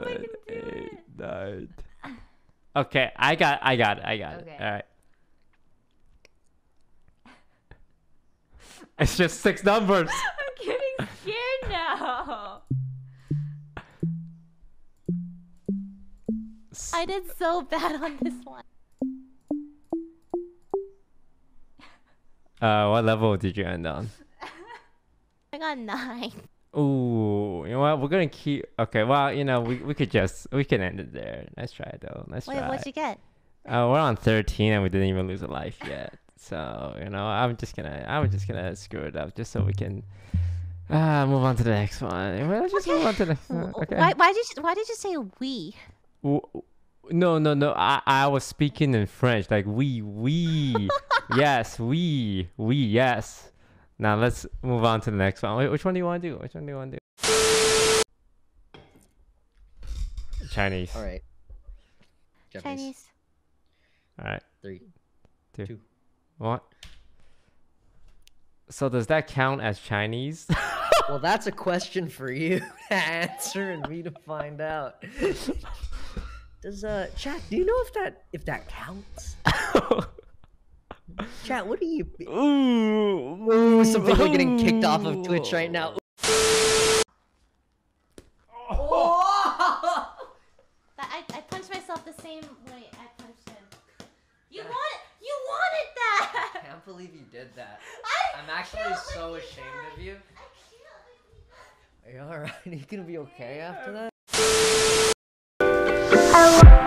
Oh, seven, eight, nine. Okay, I got, I got it, I got okay. it. All right. It's just six numbers. I'm getting scared now. I did so bad on this one. Uh, what level did you end on? I got nine. Ooh, you know what? We're gonna keep. Okay, well, you know, we, we could just we can end it there. Let's try it though. Let's Wait, try. what'd you get? Uh, we're on thirteen and we didn't even lose a life yet. So you know, I'm just gonna I'm just gonna screw it up just so we can uh move on to the next one. Well, Let's just move on to the next one. Okay. Why, why did you Why did you say we? No, no, no. I, I was speaking in French, like we, we, yes, we, we, yes. Now let's move on to the next one. Wait, which one do you want to do? Which one do you want to do? Chinese. All right. Japanese. Chinese. All right. Three. Two. Two. What? So does that count as Chinese? Well, that's a question for you to answer and me to find out. Does uh chat? Do you know if that if that counts? Chat, what do you? Ooh, Ooh, some people are getting kicked off of Twitch right now. But I, I punched myself the same way I punched him. You wanted You wanted that. I can't believe you did that. I I'm actually so ashamed that. of you. I can't believe that. Are you alright? Are you gonna be okay after that? I